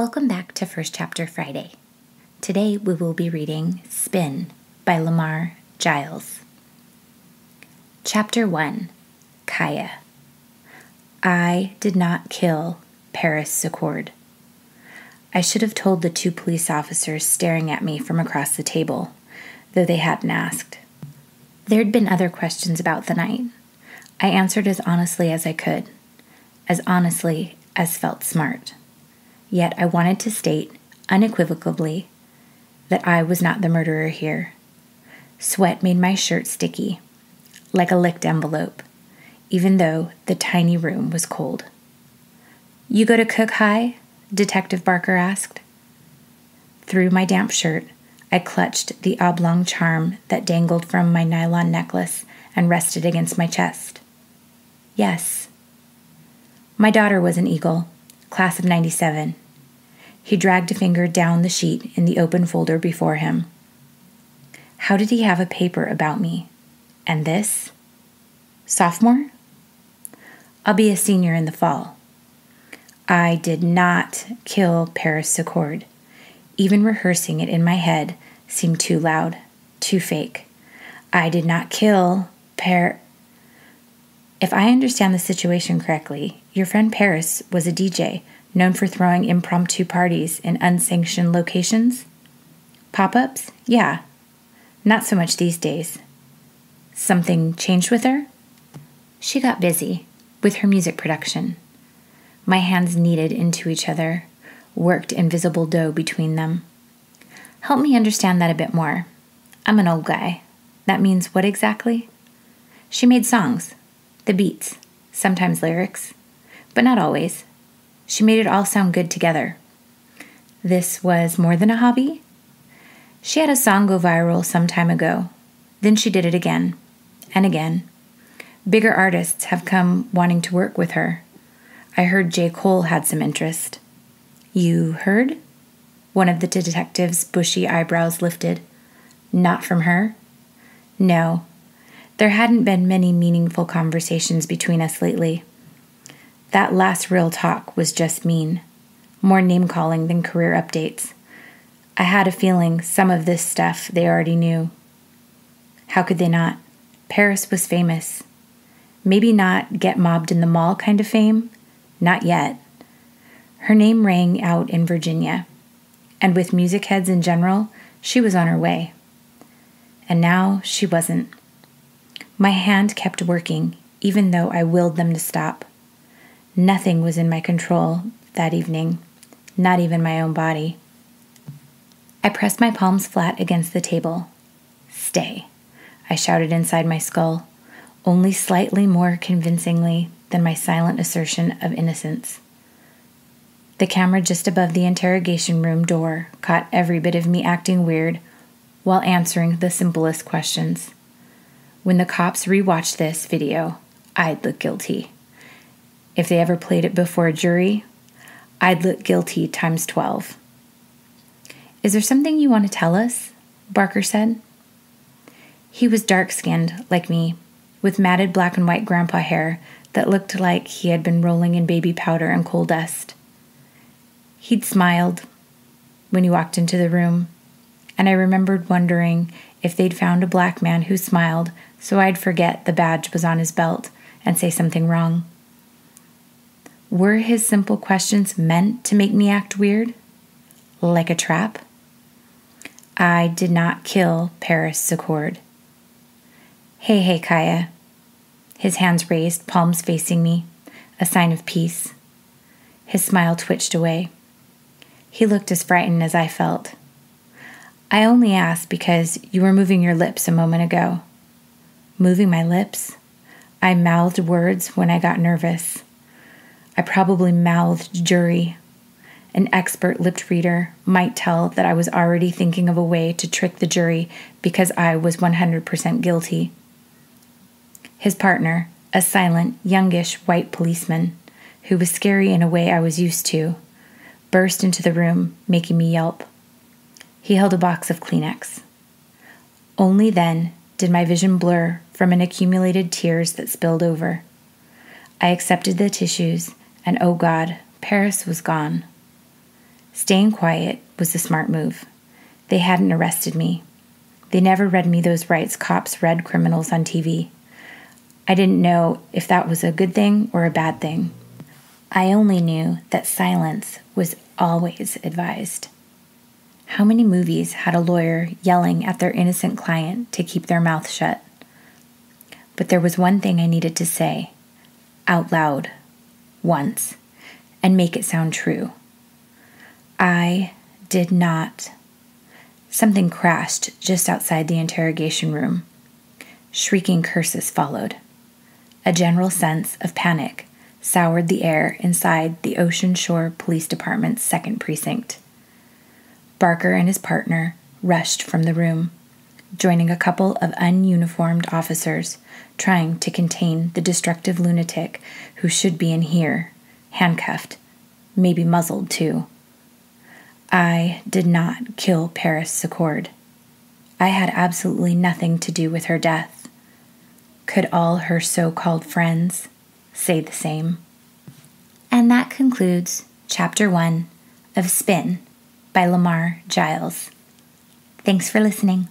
Welcome back to First Chapter Friday. Today we will be reading Spin by Lamar Giles. Chapter 1 Kaya. I did not kill Paris Secord. I should have told the two police officers staring at me from across the table, though they hadn't asked. There'd been other questions about the night. I answered as honestly as I could, as honestly as felt smart. Yet I wanted to state unequivocally that I was not the murderer here. Sweat made my shirt sticky, like a licked envelope, even though the tiny room was cold. You go to Cook High? Detective Barker asked. Through my damp shirt, I clutched the oblong charm that dangled from my nylon necklace and rested against my chest. Yes. My daughter was an Eagle, class of 97. He dragged a finger down the sheet in the open folder before him. How did he have a paper about me? And this? Sophomore? I'll be a senior in the fall. I did not kill Paris Secord. Even rehearsing it in my head seemed too loud, too fake. I did not kill Per. If I understand the situation correctly, your friend Paris was a DJ known for throwing impromptu parties in unsanctioned locations. Pop ups? Yeah. Not so much these days. Something changed with her? She got busy with her music production. My hands kneaded into each other, worked invisible dough between them. Help me understand that a bit more. I'm an old guy. That means what exactly? She made songs, the beats, sometimes lyrics, but not always. She made it all sound good together. This was more than a hobby? She had a song go viral some time ago. Then she did it again and again. Bigger artists have come wanting to work with her. I heard J. Cole had some interest. You heard? One of the detective's bushy eyebrows lifted. Not from her? No. There hadn't been many meaningful conversations between us lately. That last real talk was just mean, more name calling than career updates. I had a feeling some of this stuff they already knew. How could they not? Paris was famous. Maybe not get mobbed in the mall kind of fame, not yet. Her name rang out in Virginia, and with music heads in general, she was on her way. And now she wasn't. My hand kept working, even though I willed them to stop. Nothing was in my control that evening, not even my own body. I pressed my palms flat against the table. Stay, I shouted inside my skull, only slightly more convincingly than my silent assertion of innocence. The camera just above the interrogation room door caught every bit of me acting weird while answering the simplest questions. When the cops rewatched this video, I'd look guilty. If they ever played it before a jury, I'd look guilty times 12. Is there something you want to tell us? Barker said. He was dark skinned, like me, with matted black and white grandpa hair that looked like he had been rolling in baby powder and coal dust. He'd smiled when he walked into the room, and I remembered wondering if they'd found a black man who smiled so I'd forget the badge was on his belt and say something wrong. Were his simple questions meant to make me act weird? Like a trap? I did not kill Paris Secord. Hey, hey, Kaya, his hands raised, palms facing me, a sign of peace. His smile twitched away. He looked as frightened as I felt. I only asked because you were moving your lips a moment ago. Moving my lips? I mouthed words when I got nervous. I probably mouthed jury. An expert lip reader might tell that I was already thinking of a way to trick the jury because I was 100% guilty. His partner, a silent, youngish white policeman, who was scary in a way I was used to, burst into the room, making me yelp. He held a box of Kleenex. Only then did my vision blur from an accumulated tears that spilled over. I accepted the tissues, and oh God, Paris was gone. Staying quiet was the smart move. They hadn't arrested me. They never read me those rights cops read criminals on TV. I didn't know if that was a good thing or a bad thing. I only knew that silence was always advised. How many movies had a lawyer yelling at their innocent client to keep their mouth shut? But there was one thing I needed to say out loud once and make it sound true. I did not. Something crashed just outside the interrogation room. Shrieking curses followed. A general sense of panic soured the air inside the Ocean Shore Police Department's second precinct. Barker and his partner rushed from the room, joining a couple of ununiformed officers trying to contain the destructive lunatic who should be in here, handcuffed, maybe muzzled too. I did not kill Paris Secord. I had absolutely nothing to do with her death. Could all her so called friends say the same? And that concludes Chapter 1 of Spin by Lamar Giles. Thanks for listening.